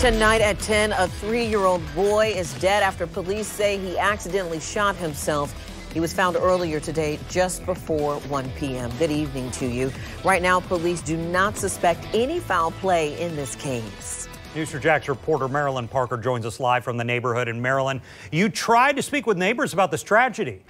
Tonight at 10, a three year old boy is dead after police say he accidentally shot himself. He was found earlier today just before 1 p.m. Good evening to you. Right now, police do not suspect any foul play in this case. News 4 Jax reporter Marilyn Parker joins us live from the neighborhood in Maryland. You tried to speak with neighbors about this tragedy.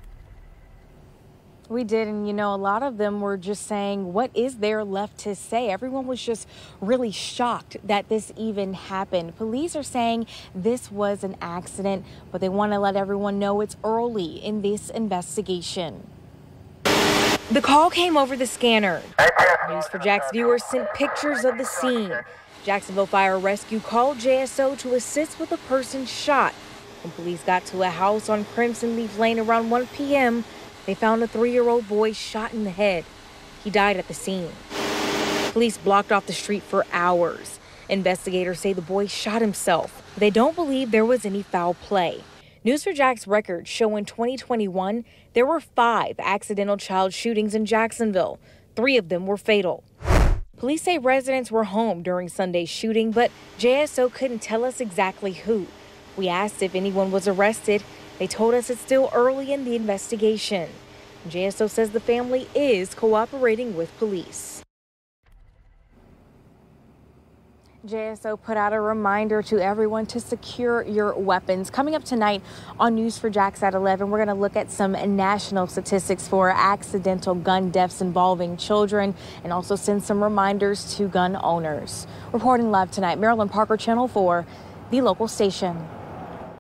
We did, and you know, a lot of them were just saying, What is there left to say? Everyone was just really shocked that this even happened. Police are saying this was an accident, but they want to let everyone know it's early in this investigation. The call came over the scanner. News 4 Jax viewers sent pictures of the scene. Jacksonville Fire Rescue called JSO to assist with a person shot. When police got to a house on Crimson Leaf Lane around 1 p.m., they found a three year old boy shot in the head. He died at the scene. Police blocked off the street for hours. Investigators say the boy shot himself. They don't believe there was any foul play. News 4 Jax records show in 2021 there were five accidental child shootings in Jacksonville. Three of them were fatal. Police say residents were home during Sunday's shooting, but JSO couldn't tell us exactly who. We asked if anyone was arrested. They told us it's still early in the investigation. JSO says the family is cooperating with police. JSO put out a reminder to everyone to secure your weapons. Coming up tonight on News 4 Jax at 11, we're going to look at some national statistics for accidental gun deaths involving children and also send some reminders to gun owners. Reporting live tonight, Marilyn Parker, Channel 4, the local station.